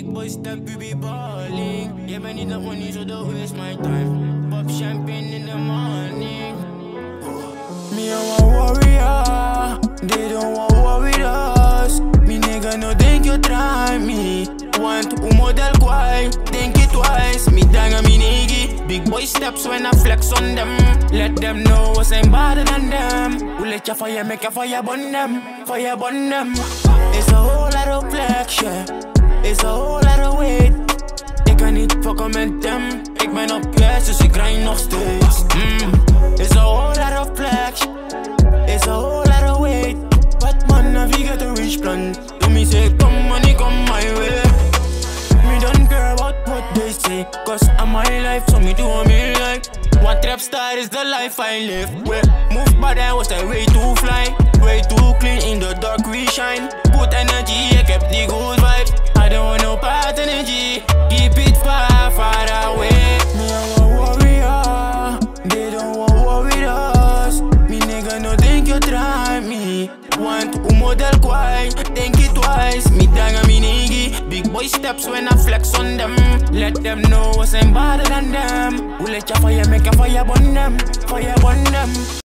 boys step, we be balling. Yeah, man, need the money, so don't waste my time. Pop champagne in the morning. Me a one warrior, they don't want war with us. Me nigga no think you try me. Want to model quite, think it twice. Me dang me nigga. Big boy steps when I flex on them. Let them know what's I'm better than them. We let your fire make a fire burn them, fire burn them. It's a whole lot of flex, yeah. Niet fucken them. Ik ben op yes, dus ik grind nog steeds. Mm. It's a whole lot of flex. It's a whole lot of weight. But man, you get a rich plan, do me say, come money, come my way. Me don't care about what they say, cause I'm my life, so me do what me like. One trap star is the life I live. Where move but I was the way to fly. Way too clean in the dark, we shine. Put energy, I kept the good you try me. Want to model quite, think it twice. Me dang me nigga. Big boy steps when I flex on them. Let them know what's I'm better than them. We let your fire make a fire burn them, fire burn them.